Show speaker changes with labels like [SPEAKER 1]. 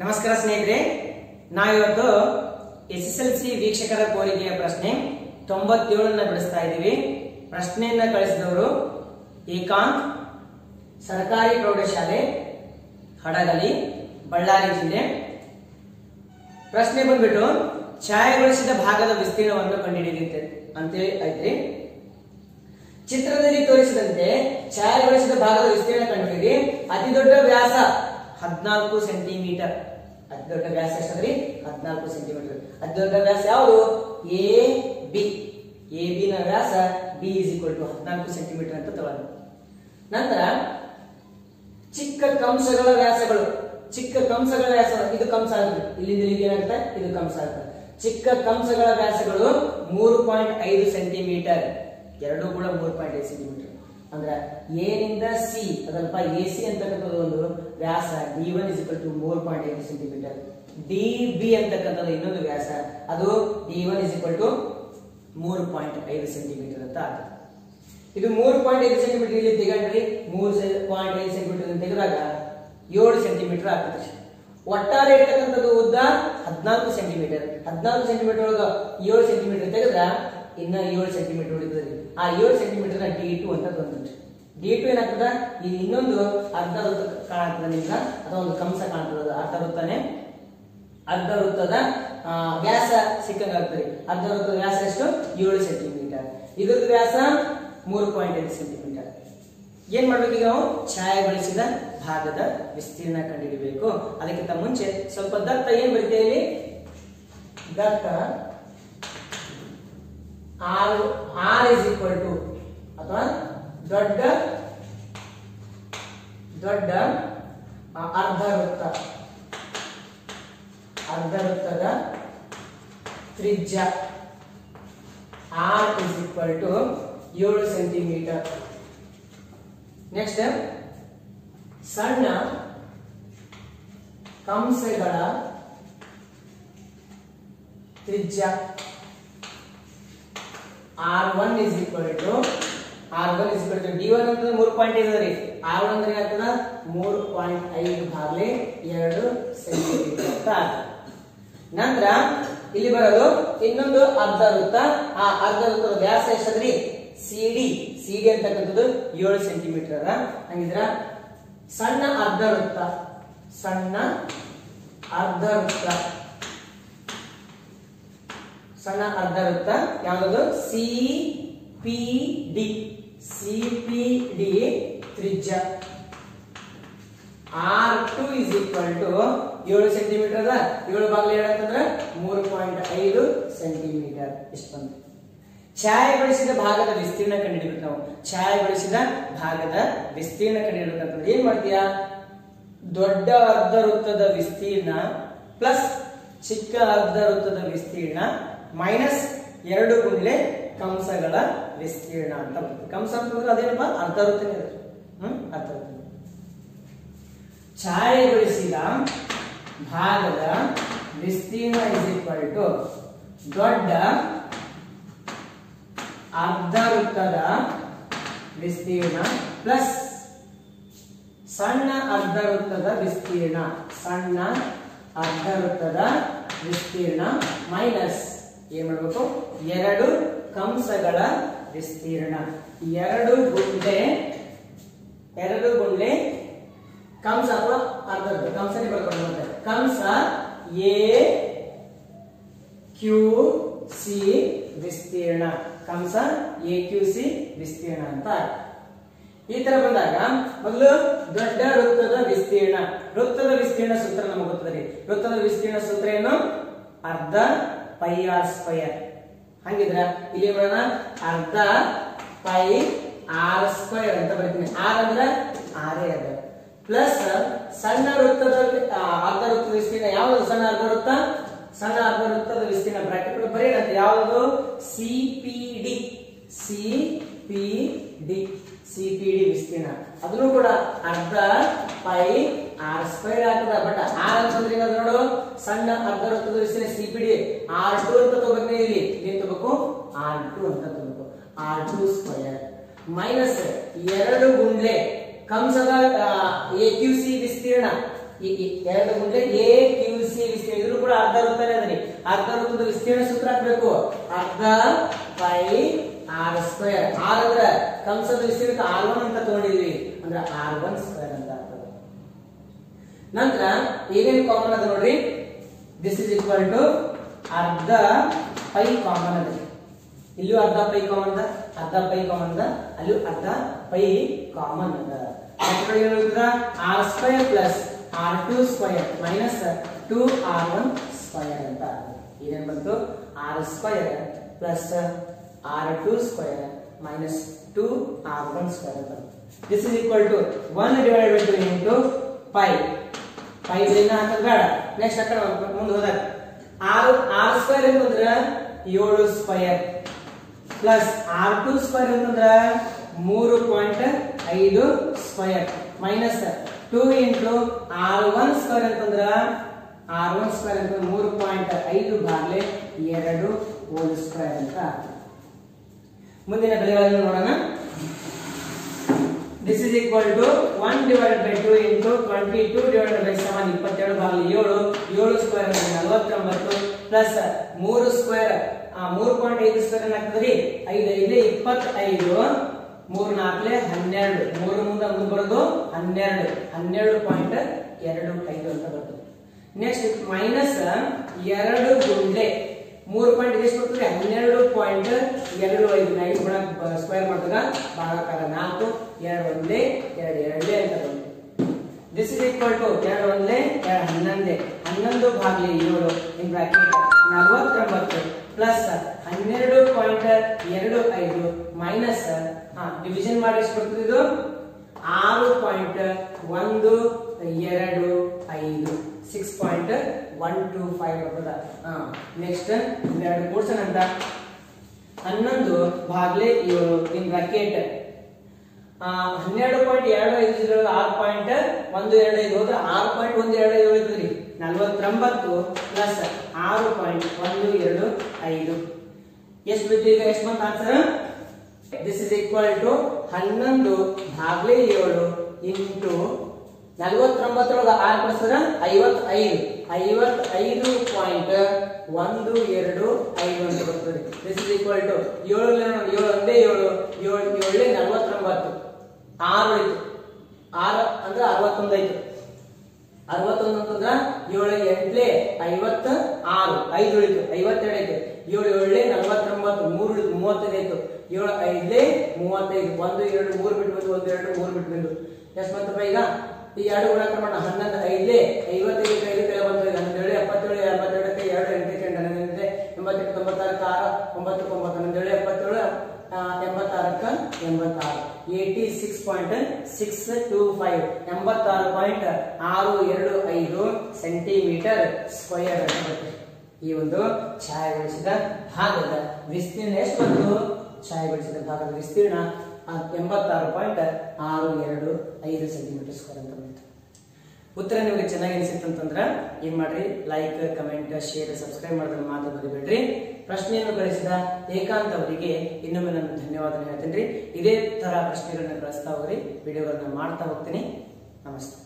[SPEAKER 1] ನಮಸ್ಕಾರ ಸ್ನೇಹಿತರೆ, ನಾವಿವತ್ತು ಎಸ್ ಎಸ್ ಎಲ್ ಸಿ ವೀಕ್ಷಕರ ಕೋರಿಕೆಯ ಪ್ರಶ್ನೆ ತೊಂಬತ್ತೇಳನ್ನ ಬಿಡಿಸ್ತಾ ಇದ್ದೀವಿ. ಪ್ರಶ್ನೆಯನ್ನ ಕಳಿಸಿದವರು ಏಕಾಂತ್, ಸರ್ಕಾರಿ ಪ್ರೌಢಶಾಲೆ, ಹಡಗಲಿ, ಬಳ್ಳಾರಿ ಜಿಲ್ಲೆ. ಪ್ರಶ್ನೆ ಬಂದ್ಬಿಟ್ಟು, ಛಾಯಗೊಳಿಸಿದ ಭಾಗದ ವಿಸ್ತೀರ್ಣವನ್ನು ಕಂಡುಹಿಡಿಯುತ್ತೆ ಅಂತೇಳಿ ಐತ್ರಿ ಚಿತ್ರದಲ್ಲಿ ತೋರಿಸಿದಂತೆ ಛಾಯಾಗೊಳಿಸಿದ ಭಾಗದ ವಿಸ್ತೀರ್ಣ ಕಂಡುಹಿಡಿದಿ ಅತಿ ದೊಡ್ಡ ವ್ಯಾಸ ಹದಿನಾಲ್ಕು ಸೆಂಟಿಮೀಟರ್ ಅತಿ ದೊಡ್ಡ ವ್ಯಾಸ ಎಷ್ಟದ್ರಿ ಹದಿನಾಲ್ಕು ಸೆಂಟಿಮೀಟರ್ ಅತಿ ದೊಡ್ಡ ವ್ಯಾಸ ಯಾವುದು? ಎ ಬಿ ಎ ಬಿ ನ ವ್ಯಾಸ ಬಿ ಇಸ್ ಈಕ್ವಲ್ ಟು ಹದಿನಾಲ್ಕು ಸೆಂಟಿಮೀಟರ್ ಅಂತ ತಗೊಳ್ಳಿ ನಂತರ ಚಿಕ್ಕ ಕಂಸಗಳ ವ್ಯಾಸಗಳು. ಚಿಕ್ಕ ಕಂಸಗಳ ವ್ಯಾಸ ಇದು ಕಂಸ ಆಗುತ್ತೆ ಇಲ್ಲಿಂದ ಇಲ್ಲಿಗೆ ಏನಾಗುತ್ತೆ? ಇದು ಕಂಸ ಆಗುತ್ತೆ. ಚಿಕ್ಕ ಕಂಸಗಳ ವ್ಯಾಸಗಳು ಮೂರು ಪಾಯಿಂಟ್ ಐದು ಸೆಂಟಿಮೀಟರ್ ಎರಡು ಕೂಡ ಮೂರು ಪಾಯಿಂಟ್ ಐದು ಸೆಂಟಿಮೀಟರ್ ಅಂದ್ರೆ ಎ ನಿಂದ ಸಿ ಅದಲ್ಪ ಎ ಸಿ ಅಂತಕ್ಕಂಥದ್ದು ಒಂದು ವ್ಯಾಸ ಡಿ ಒನ್ ಇಸ್ ಟು ಮೂರ್ ಪಾಯಿಂಟ್ ಐದು ಸೆಂಟಿಮೀಟರ್ ಡಿ ಬಿ ಅಂತಕ್ಕಂಥದ್ದು ಇನ್ನೊಂದು ವ್ಯಾಸ, ಅದು ಡಿ ಒನ್ ಇಸ್ ಟು ಮೂರು ಪಾಯಿಂಟ್ ಐದು ಸೆಂಟಿಮೀಟರ್ ಅಂತ ಆಗುತ್ತೆ ಇದು ಮೂರು ಪಾಯಿಂಟ್ ಐದು ಸೆಂಟಿಮೀಟರ್ ಇಲ್ಲಿ ತೆಗೊಂಡ್ರಿ ಮೂರು ಪಾಯಿಂಟ್ ಐದು ಸೆಂಟಿಮೀಟರ್ ತೆಗೆದಾಗ ಏಳು ಸೆಂಟಿಮೀಟರ್ ಆಗ್ತದೆ ಒಟ್ಟಾರೆ ಇರ್ತಕ್ಕಂಥದ್ದು ಉದ್ದ ಹದಿನಾಲ್ಕು ಸೆಂಟಿಮೀಟರ್ ಹದಿನಾಲ್ಕು ಸೆಂಟಿಮೀಟರ್ ಒಳಗ ಏಳು ಸೆಂಟಿಮೀಟರ್ ತೆಗೆದ್ರ ಇನ್ನ ಏಳು ಸೆಂಟಿಮೀಟರ್ ಉಳಿತದೆ. ಆ ಏಳು ಸೆಂಟಿಮೀಟರ್ ಡಿ ಟು ಅಂತ ಬಂದ್ರಿ ಡಿ ಟು ಏನಾಗ್ತದ? ಈ ಇನ್ನೊಂದು ಅರ್ಧ ವೃತ್ತ ಕಾಣ್ತದ ನಿಮ್ಗ? ಅಥವಾ ಒಂದು ಕಂಸ ಕಾಣ್ತದ ಅರ್ಧ ವೃತ್ತನೇ? ಅರ್ಧ ವೃತ್ತದ ವ್ಯಾಸ ಸಿಕ್ಕಂಗಾಗ್ತದೆ. ಅರ್ಧ ವೃತ್ತದ ವ್ಯಾಸ ಎಷ್ಟು? ಏಳು ಸೆಂಟಿಮೀಟರ್ ಇದ್ರ ವ್ಯಾಸ ಮೂರು ಪಾಯಿಂಟ್ ಐದು ಸೆಂಟಿಮೀಟರ್ ಏನ್ ಮಾಡ್ಬೇಕು ಈಗ ನಾವು ಛಾಯೆಗೊಳಿಸಿದ ಭಾಗದ ವಿಸ್ತೀರ್ಣ ಕಂಡುಹಿಡಿಬೇಕು. ಅದಕ್ಕಿಂತ ಮುಂಚೆ ಸ್ವಲ್ಪ ದತ್ತ ಏನ್ ಬರ್ತೇವೆ ಇಲ್ಲಿ ದತ್ತ R R is equal to ಅಥವಾ ದೊಡ್ಡ ದೊಡ್ಡ ಅರ್ಧ ವೃತ್ತ. ಅರ್ಧ ವೃತ್ತದ ತ್ರಿಜ್ಯ. ಆರ್ ಇಸ್ ಈಕ್ವಲ್ ಟು ಏಳು ಸೆಂಟಿಮೀಟರ್ ನೆಕ್ಸ್ಟ್ ಸಣ್ಣ ಕಂಸಗಳ ತ್ರಿಜ್ಯ. R one is equal to R one is equal to D one ಅಂತಂದ್ರೆ ಮೂರು ಪಾಯಿಂಟ್ ಐದು ರೀ ಆರ್ ಒನ್ ಅಂದ್ರೆ ಏನಾಗ್ತದ ಮೂರು ಪಾಯಿಂಟ್ ಐದು ಭಾಗಲಿ ಎರಡು ಸೆಂಟಿಮೀಟರ್ ಅಂತ ನಂತರ ಇಲ್ಲಿ ಬರೋದು ಇನ್ನೊಂದು ಅರ್ಧ ವೃತ್ತ ಆ ಅರ್ಧ ವೃತ್ತದ ವ್ಯಾಸ ಎಷ್ಟದ್ರಿ ಸಿ ಡಿ ಸಿ ಡಿ ಅಂತಕ್ಕಂಥದ್ದು ಏಳು ಸೆಂಟಿಮೀಟರ್ ಅದ. ಹಂಗಿದ್ರ ಸಣ್ಣ ಅರ್ಧ ವೃತ್ತ ಸಣ್ಣ ಅರ್ಧ ವೃತ್ತ ಸಣ್ಣ ಅರ್ಧ ವೃತ್ತ ಯಾವುದು C P D C P D ತ್ರಿಜ್ಯ. R two is equal to ಏಳು ಸೆಂಟಿಮೀಟರ್ ಅದ? ಏಳು ಬಾಗಿಲು ಅಂತಂದ್ರೆ ಮೂರು ಪಾಯಿಂಟ್ ಐದು ಸೆಂಟಿಮೀಟರ್ ಇಷ್ಟು ಬಂತು. ಛಾಯೆಗೊಳಿಸಿದ ಭಾಗದ ವಿಸ್ತೀರ್ಣ ಕಂಡುಹಿಡಿಬೇಕು ನಾವು. ಛಾಯೆಗೊಳಿಸಿದ ಭಾಗದ ವಿಸ್ತೀರ್ಣ ಕಂಡುಹಿಡಿಬೇಕಂತಂದ್ರೆ ಏನ್ ಮಾಡ್ತೀಯಾ? ದೊಡ್ಡ ಅರ್ಧ ವೃತ್ತದ ವಿಸ್ತೀರ್ಣ ಪ್ಲಸ್ ಚಿಕ್ಕ ಅರ್ಧ ವೃತ್ತದ ವಿಸ್ತೀರ್ಣ ಮೈನಸ್ ಎರಡು ಗುಂಡ್ಲೆ ಕಂಸಗಳ ವಿಸ್ತೀರ್ಣ ಅಂತ ಬರ್ತದೆ ಕಂಸ ಅಂತಂದ್ರೆ ಅದೇನಪ್ಪ? ಅರ್ಧ ವೃತ್ತನೇ ಇರುತ್ತೆ ಹ್ಮ್? ಅರ್ಧ ವೃತ್ತ ಛಾಯೆಗೊಳಿಸಿದ ಭಾಗದ ವಿಸ್ತೀರ್ಣ ಇಸ್ ಈಕ್ವಲ್ ಟು ದೊಡ್ಡ ಅರ್ಧವೃತ್ತದ ವಿಸ್ತೀರ್ಣ ಪ್ಲಸ್ ಸಣ್ಣ ಅರ್ಧವೃತ್ತದ ವಿಸ್ತೀರ್ಣ. ಸಣ್ಣ ಅರ್ಧವೃತ್ತದ ವಿಸ್ತೀರ್ಣ ಮೈನಸ್ ಏನ್ ಮಾಡ್ಬೇಕು? ಎರಡು ಕಂಸಗಳ ವಿಸ್ತೀರ್ಣ. ಎರಡು ಗುಂಡೆ ಎರಡು ಗುಂಡೆ ಕಂಸ ಅಥವಾ ಅರ್ಧ ಕಂಸನೇ ಬರ್ಕೊಂಡು ಕಂಸ ಎ ಕ್ಯೂ ಸಿ ವಿಸ್ತೀರ್ಣ. ಕಂಸ ಎ ಕ್ಯೂ ಸಿ ವಿಸ್ತೀರ್ಣ ಅಂತ. ಈ ತರ ಬಂದಾಗ ಮೊದಲು ದೊಡ್ಡ ವೃತ್ತದ ವಿಸ್ತೀರ್ಣ. ವೃತ್ತದ ವಿಸ್ತೀರ್ಣ ಸೂತ್ರ ನಮಗೆ ಗೊತ್ತದೆ ವೃತ್ತದ ವಿಸ್ತೀರ್ಣ ಸೂತ್ರ ಏನು? ಅರ್ಧ ಪೈ ಆರ್ ಸ್ಕ್ವಯರ್ ಹಂಗಿದ್ರ ಇಲ್ಲಿ ಮಾಡೋಣ ಅರ್ಧ ಪೈ ಆರ್ ಸ್ಕ್ವಯರ್ ಅಂತ ಬರ್ತೀನಿ. ಆರ್ ಅಂದ್ರ ಆರೇ ಅದ. ಪ್ಲಸ್ ಸಣ್ಣ ವೃತ್ತದ ಆ, ಅರ್ಧ ವೃತ್ತದ ವಿಸ್ತೀರ್ಣ ಯಾವುದು? ಸಣ್ಣ ಅರ್ಧ ವೃತ್ತ? ಸಣ್ಣ ಅರ್ಧ ವೃತ್ತದ ವಿಸ್ತೀರ್ಣ ಬ್ರಾಕೆಟ್. ಬರೆಯಂತೆ ಯಾವುದು? C P D C P D C P D ವಿಸ್ತೀರ್ಣ. ಅದನ್ನು ಕೂಡ ಅರ್ಧ ಪೈ ಆರ್ ಸ್ಕ್ವೈರ್ ಆಗ್ತದ. ಬಟ್ ಆರ್ ಅಂತಂದ್ರೆ ನೋಡು, ಸಣ್ಣ ಅರ್ಧ ವೃತ್ತದ ವಿಸ್ತೀರ್ಣ C P D R two ಅಂತ ತಗೋಬೇಕು ಇಲ್ಲಿ ಏನ್ ತಗೋಬೇಕು? ಆರ್ ಟು ಅಂತ ತಗೋಬೇಕು. ಆರ್ ಟು ಸ್ಕ್ವಯರ್ ಮೈನಸ್ ಎರಡು ಗುಂಡ್ಲೆ. ಕಂಸದ ಎ ಕ್ಯೂ ಸಿ ವಿಸ್ತೀರ್ಣ. ಎರಡು ಗುಂಡ್ಲೆ ಎ ಕ್ಯೂ ಸಿ ವಿಸ್ತೀರ್ಣ. ಇದ್ರು ಕೂಡ ಅರ್ಧ ವೃತ್ತನೇ ಅದರಿ. ಅರ್ಧ ವೃತ್ತದ ವಿಸ್ತೀರ್ಣ ಸೂತ್ರ ಹಾಕ್ಬೇಕು. ಅರ್ಧ ಪೈ ಆರ್ ಸ್ಕ್ವೇರ್, ಆರ್ ಅಂದ್ರೆ ಕಂಸದ ವಿಸ್ತೀರ್ಣ ಆರ್ ಒನ್ ಅಂತ ತಗೊಂಡಿದ್ವಿ. ಅಂದ್ರೆ ಆರ್ ಒನ್ ಸ್ಕ್ವೇರ್ ಅಂತ ಆಗ್ತದೆ. ನಂತರ ಏನೇನು ಕಾಮನ್ ಅದ ನೋಡ್ರಿ. ದಿಸ್ ಇಸ್ ಈಕ್ವಲ್ ಟು ಅರ್ಧ ಪೈ ಕಾಮನ್ ಅದ ಇಲ್ಲೂ ಅರ್ಧ ಪೈ ಕಾಮನ್ ಅದ, ಅರ್ಧ ಪೈ ಕಾಮನ್ ಅದ, ಅಲ್ಲೂ ಅರ್ಧ ಪೈ ಕಾಮನ್ ಅದ. R square plus R two square minus two R one square ಅಂತ. ಏನೇನ್ ಬಂತು? R square plus R two square minus two R one square ಅಂತ this is equal to one divided by two into pi pi ಹಾಕೋದು ಬೇಡ next ಆ ಕಡೆ ಮುಂದೆ ಹೋದಾಗ. ಆರು ಆರ್ ಸ್ಕ್ವೇರ್ ಅಂತಂದ್ರ ಏಳು square plus R two square ಅಂತಂದ್ರೆ ಮೂರು ಪಾಯಿಂಟ್ ಐದು square minus two into R one square ಅಂತಂದ್ರೆ ಆರ್ ಒನ್ ಸ್ಕ್ವೇರ್ ಅಂತ ಮೂರು ಪಾಯಿಂಟ್ ಐದು ಬಾರ್ಲೆ ಎರಡು ಹೋಲ್ ಸ್ಕ್ವೇರ್ ಅಂತ. ಮುಂದಿನ ಬೆಲೆಗಳನ್ನು ನೋಡೋಣ. This is equal to one divided by two into twenty two divided by seven ಇಪ್ಪತ್ತೆರಡು ಬಾಗಿಲು ಏಳು ಏಳು ಸ್ಕ್ವೇರ್ ನಲವತ್ತೊಂಬತ್ತು ಪ್ಲಸ್ ಮೂರು ಸ್ಕ್ವೇರ್ ಮೂರು ಪಾಯಿಂಟ್ ಐದು ಸ್ಕ್ವೇರ್ ಏನಾಗ್ತದ್ರಿ ಐದು ಐದು, ಇಪ್ಪತ್ತೈದು, ಮೂರು ನಾಲ್ಕಲೆ ಹನ್ನೆರಡು. ಮೂರು ಮುಂದೆ ಮುಂದೆ ಬರೋದು ಹನ್ನೆರಡು. ಹನ್ನೆರಡು ಪಾಯಿಂಟ್ ಎರಡು ಐದು ಅಂತ ಬರ್ತದೆ. ನೆಕ್ಸ್ಟ್ ಮೈನಸ್ ಎರಡು ಗುಂಡ್ಲೆ ಮೂರು ಪಾಯಿಂಟ್ ಎಷ್ಟು ಬರ್ತದೆ? ಹನ್ನೆರಡು ಪಾಯಿಂಟ್ ಎರಡು ಐದು ನೈಟ್ ಗುಣ ಸ್ಕ್ವೇರ್ ಮಾಡಿದಾಗ ಭಾಗಾಕಾರ ನಾಲ್ಕು, ಎರಡು ಒಂದೇ, ಎರಡು ಎರಡೇ ಅಂತ ಬಂತು. ದಿಸ್ ಇಸ್ ಈಕ್ವಲ್ ಟು ಎರಡು ಒಂದೇ, ಎರಡು ಹನ್ನೊಂದೇ. ಹನ್ನೊಂದು ಭಾಗಲಿ ಏಳು ಇನ್ ಬ್ರಾಕೆಟ್ ನಲವತ್ತೊಂಬತ್ತು ಪ್ಲಸ್ ಹನ್ನೆರಡು ಪಾಯಿಂಟ್ ಎರಡು ಐದು ಮೈನಸ್ ಡಿವಿಷನ್ ಮಾಡಿ ಎಷ್ಟು ಬರ್ತದೆ ಇದು? ಆರು ಪಾಯಿಂಟ್ ಒಂದು, ಎರಡು, ಐದು. Six point one two five ಬರ್ತದ. ನೆಕ್ಸ್ಟ್ ಎರಡು ಕೋರ್ಸನ್ ಅಂತ ಹನ್ನೊಂದು ಭಾಗ್ಲೆ ಏಳು ಇನ್ ಬ್ರಾಕೆಟ್ ಹನ್ನೆರಡು ಪಾಯಿಂಟ್ ಎರಡು ಐದು ಆರು ಪಾಯಿಂಟ್ ಒಂದು ಎರಡು ಐದು ಹೋದ್ರೆ ಆರು ಪಾಯಿಂಟ್ ಒಂದು ಎರಡು ಐದು ಉಳಿತದ್ರಿ ನಲ್ವತ್ತೊಂಬತ್ತು ಪ್ಲಸ್ ಆರು ಪಾಯಿಂಟ್ ಒಂದು ಎರಡು ಐದು. ಎಷ್ಟು ಬಿತ್ತು ಈಗ? ಎಷ್ಟು ಬಂತ answer this is equal to ಹನ್ನೊಂದು ಭಾಗ್ಲೆ ಏಳು ಇಂಟು ನಲ್ವತ್ತೊಂಬತ್ತರೊಳಗೆ ಆರು ಪ್ಲಸ್ ಐವತ್ತೈದು. ಐವತ್ತೈದು ಪಾಯಿಂಟ್ ಒಂದು ಎರಡು ಐದು ಅಂತ ಬರ್ತದೆ. ದಿಸ್ ಇಸ್ ಈಕ್ವಲ್ ಟು ಏಳು ಏಳು, ಒಂದೇ ಏಳು ಏಳು, ಏಳೇ ನಲವತ್ತೊಂಬತ್ತು. ಆರು ಉಳಿತು ಆರು ಅಂದ್ರೆ ಅರವತ್ತೊಂದು ಆಯ್ತು. ಅರವತ್ತೊಂದು ಅಂತಂದ್ರ ಏಳು ಎಂಟ್ಲೆ ಐವತ್ತ ಆರು ಐದು ಉಳಿತು. ಐವತ್ತೆರಡು ಐತೆ ಏಳು, ಏಳೇ ನಲವತ್ತೊಂಬತ್ತು. ಮೂರು ಉಳಿತು. ಮೂವತ್ತೈದು ಆಯ್ತು. ಏಳು, ಐದ್ಲೆ ಮೂವತ್ತೈದು. ಒಂದು, ಎರಡು, ಮೂರು ಬಿಟ್ಟು ಬಂದು, ಒಂದು, ಎರಡು, ಮೂರು ಬಿಟ್ಟು ಬಂದು. ಎಷ್ಟು ಬಂತಪ್ಪ ಈಗ? ಈ ಎರಡು ಗುಣಾಕಾರ ಮಾಡೋಣ. ಹನ್ನೊಂದು, ಐದೇ, ಐವತ್ತೈದು ಕೈದು ಕೈ ಈಗ ಹನ್ನೆರಡು, ಎಪ್ಪತ್ತೇಳು ಎಂಬತ್ತೆರಡಕ್ಕೆ ಎರಡು ಎಂಟು ಎಂಟು ಎಂಬತ್ತೆಂಟು, ತೊಂಬತ್ತಾರಕ್ಕೆ ಆರು ಒಂಬತ್ತು ಒಂಬತ್ತು ಹನ್ನೊಂದೇಳು ಎಪ್ಪತ್ತೇಳು ಎಂಬತ್ತಾರಕ್ಕೆ ಎಂಬತ್ತಾರು. Eighty six point six two five. ಎಂಬತ್ತಾರು ಪಾಯಿಂಟ್ ಆರು ಎರಡು ಐದು ಸೆಂಟಿಮೀಟರ್ ಸ್ಕ್ವಯರ್ ಈ ಒಂದು ಛಾಯಾಗೊಳಿಸಿದ ಭಾಗದ ವಿಸ್ತೀರ್ಣ ಎಷ್ಟು ಬಂತು? ಛಾಯಾಗೊಳಿಸಿದ ಭಾಗದ ವಿಸ್ತೀರ್ಣ ಎಂಬತ್ತಾರು ಪಾಯಿಂಟ್ ಆರು ಎರಡು ಐದು ಸೆಂಟಿಮೀಟರ್ ಸ್ಕ್ವೇರ್ ಅಂತ ಬಂತು ಉತ್ತರ ನಿಮಗೆ ಚೆನ್ನಾಗಿ ಅನಿಸಿತ್ತು ಅಂತಂದ್ರೆ ಏನ್ ಮಾಡ್ರಿ? ಲೈಕ್ ಕಮೆಂಟ್ ಶೇರ್ ಸಬ್ಸ್ಕ್ರೈಬ್ ಮಾಡಿದ್ರೆ ಮಾತ್ರ ಬರಿಬೇಡ್ರಿ ಪ್ರಶ್ನೆಯನ್ನು ಕಳಿಸಿದ ಏಕಾಂತ್ ಅವರಿಗೆ ಇನ್ನೊಮ್ಮೆ ನಾನು ಧನ್ಯವಾದ ಹೇಳ್ತೀನಿ ಇದೇ ತರ ಪ್ರಶ್ನೆಗಳನ್ನ ಕಳಿಸ್ತಾ ಹೋಗ್ರಿ. ವಿಡಿಯೋಗಳನ್ನ ಮಾಡ್ತಾ ಹೋಗ್ತೀನಿ. ನಮಸ್ತೆ.